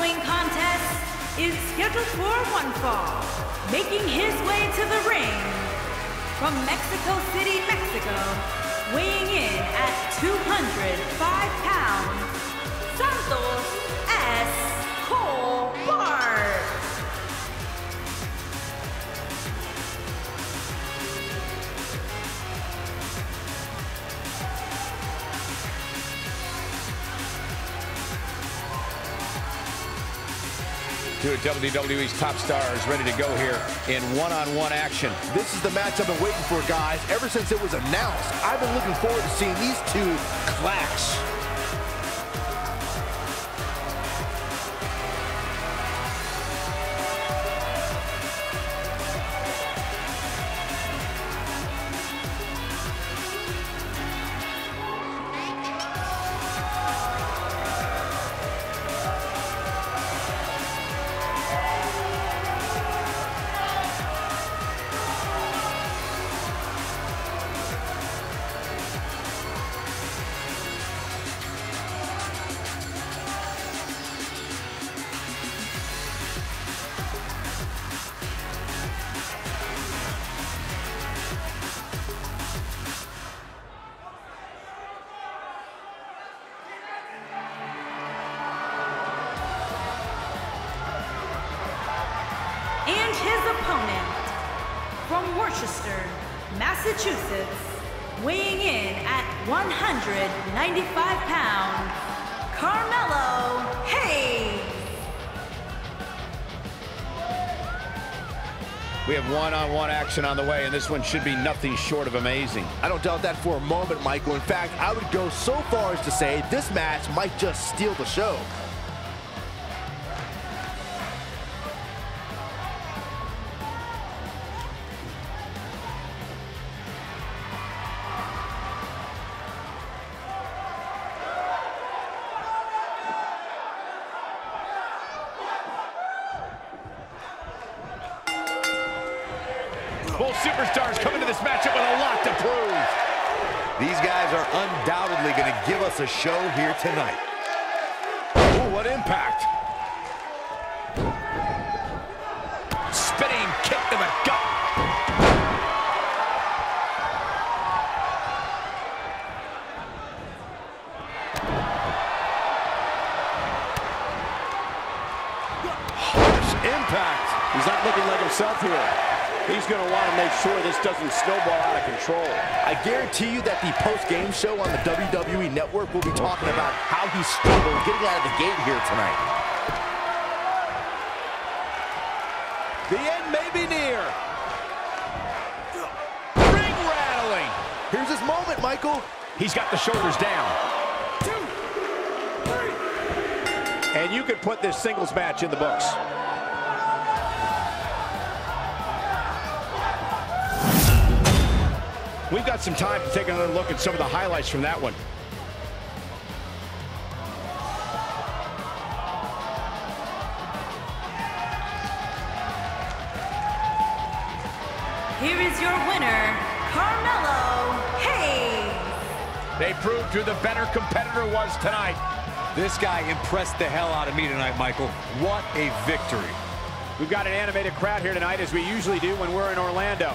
following contest is scheduled for one fall, making his way to the ring from Mexico City, Mexico, weighing in at 205 pounds, Santos Escobar. Two of WWE's top stars ready to go here in one-on-one action. This is the match I've been waiting for, guys. Ever since it was announced, I've been looking forward to seeing these two clash. Opponent from Worcester, Massachusetts, weighing in at 195 pounds, Carmelo Hayes. We have one-on-one action on the way, and this one should be nothing short of amazing. I don't doubt that for a moment, Michael. In fact, I would go so far as to say this match might just steal the show. Both superstars come into this matchup with a lot to prove. These guys are undoubtedly going to give us a show here tonight. Ooh, what impact. Spinning kick to the gut. Harsh impact. He's not looking like himself here. He's going to want to make sure this doesn't snowball out of control. I guarantee you that the post-game show on the WWE Network will be talking about how he struggled getting out of the gate here tonight. The end may be near. Ring rattling. Here's his moment, Michael. He's got the shoulders down. And you could put this singles match in the books. We've got some time to take another look at some of the highlights from that one. Here is your winner, Carmelo Hayes. They proved who the better competitor was tonight. This guy impressed the hell out of me tonight, Michael. What a victory. We've got an animated crowd here tonight, as we usually do when we're in Orlando.